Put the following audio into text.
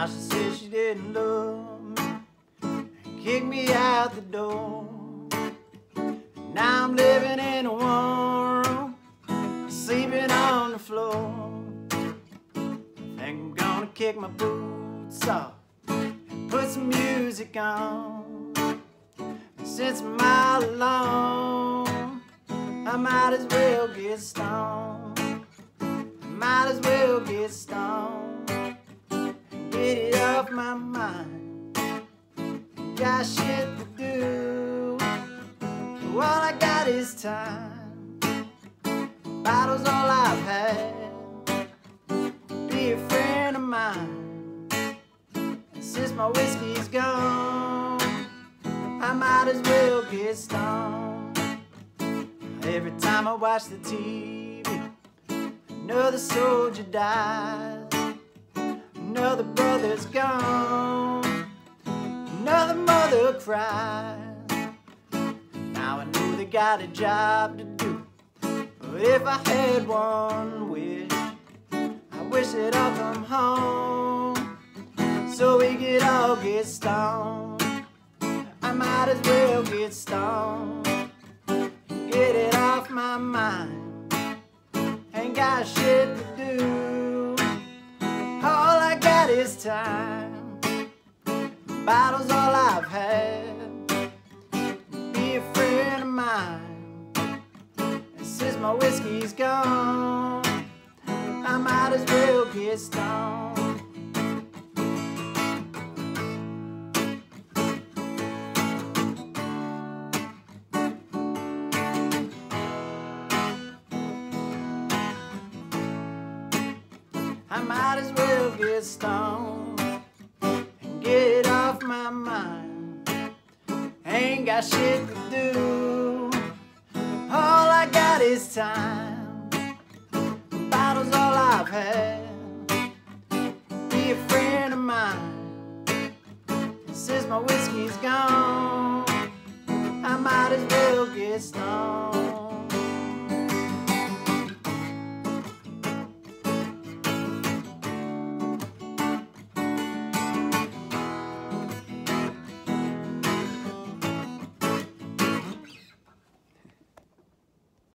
Now she said she didn't love me kicked me out the door. Now I'm living in a one room, sleeping on the floor. Think I'm gonna kick my boots off and put some music on. Since I'm all alone, I might as well get stoned. Off my mind. Got shit to do. All I got is time. Bottles all I've had. Be a friend of mine. Since my whiskey's gone, I might as well get stoned. Every time I watch the TV, another soldier dies. Another brother's gone. Another mother cries. Now I know they got a job to do. But if I had one wish, I wish that I'll come home. So we could all get stoned. I might as well get stoned. I time. Bottles all I've had. Be a friend of mine. Since my whiskey's gone, I might as well get stoned. I might as well get stoned and get off my mind. Ain't got shit to do. All I got is time. Bottles all I've had. Be a friend of mine. Since my whiskey's gone, I might as well get stoned.